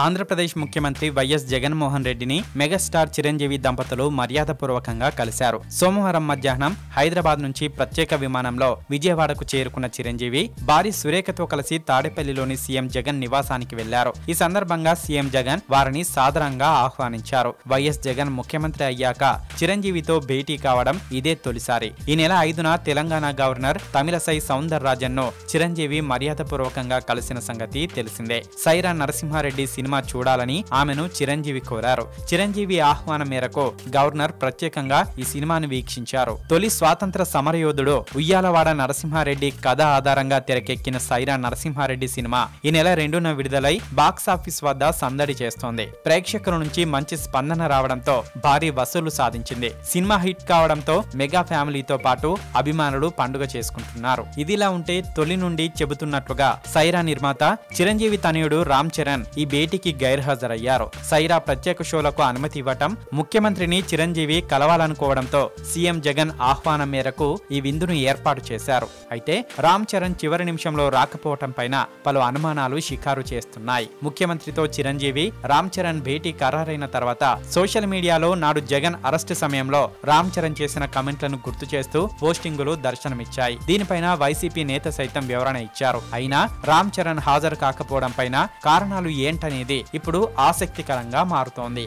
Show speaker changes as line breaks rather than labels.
ఆంధ్రప్రదేశ్ ముఖ్యమంత్రి వైఎస్ జగన్మోహన్ రెడ్డిని మెగాస్టార్ చిరంజీవి దంపతులు మర్యాదపూర్వకంగా కలిశారు. సోమవారం మధ్యాహ్నం హైదరాబాద్ నుంచి ప్రత్యేక విమానంలో విజయవాడకు చేరుకున్న చిరంజీవి భారీ సురేఖతో కలిసి తాడేపల్లిలోని సీఎం జగన్ నివాసానికి వెళ్ళారు. ఈ సందర్భంగా సీఎం జగన్ వారిని సాదరంగా ఆహ్వానించారు. వైఎస్ జగన్ ముఖ్యమంత్రి అయ్యాక చిరంజీవితో భేటీ కావడం ఇదే తొలిసారి. ఈ నెల ఐదున తెలంగాణ గవర్నర్ తమిళసై సౌందర్ రాజన్ను చిరంజీవి మర్యాదపూర్వకంగా కలిసిన సంగతి తెలిసిందే. సైరా నరసింహారెడ్డి సినిమా చూడాలని ఆమెను చిరంజీవి కోరారు. చిరంజీవి ఆహ్వానం మేరకు గవర్నర్ ప్రత్యేకంగా ఈ సినిమాను వీక్షించారు. తొలి స్వాతంత్ర సమరయోధుడు ఉయ్యాలవాడ నరసింహారెడ్డి కథ ఆధారంగా తెరకెక్కిన సైరా నరసింహారెడ్డి సినిమా ఈ నెల రెండున విడుదలై బాక్స్ ఆఫీస్ వద్ద సందడి చేస్తోంది. ప్రేక్షకుల నుంచి మంచి స్పందన రావడంతో భారీ వసూలు సాధించింది. సినిమా హిట్ కావడంతో మెగా ఫ్యామిలీతో పాటు అభిమానులు పండుగ చేసుకుంటున్నారు. ఇదిలా ఉంటే తొలి నుండి చెబుతున్నట్లుగా సైరా నిర్మాత చిరంజీవి తనయుడు రామ్ చరణ్ ఈ భేటీకి గైర్హాజరయ్యారు. సైరా ప్రత్యేక షోలకు అనుమతి ఇవ్వటం ముఖ్యమంత్రిని చిరంజీవి కలవాలనుకోవడంతో సీఎం జగన్ ఆహ్వానం మేరకు ఈ విందును ఏర్పాటు చేశారు. అయితే రామ్ చరణ్ చివరి నిమిషంలో రాకపోవటం పైన పలు అనుమానాలు షికారు చేస్తున్నాయి. ముఖ్యమంత్రితో చిరంజీవి రామ్ చరణ్ భేటీ ఖరారైన తర్వాత సోషల్ మీడియాలో నాడు జగన్ అరెస్టు సమయంలో రామ్ చరణ్ చేసిన కమెంట్లను గుర్తు చేస్తూ పోస్టింగులు దర్శనమిచ్చాయి. దీనిపైన వైసీపీ నేత సైతం వివరణ ఇచ్చారు. అయినా రామ్ చరణ్ హాజరు కాకపోవడం పైన కారణాలు అనేది ఇప్పుడు ఆసక్తికరంగా మారుతోంది.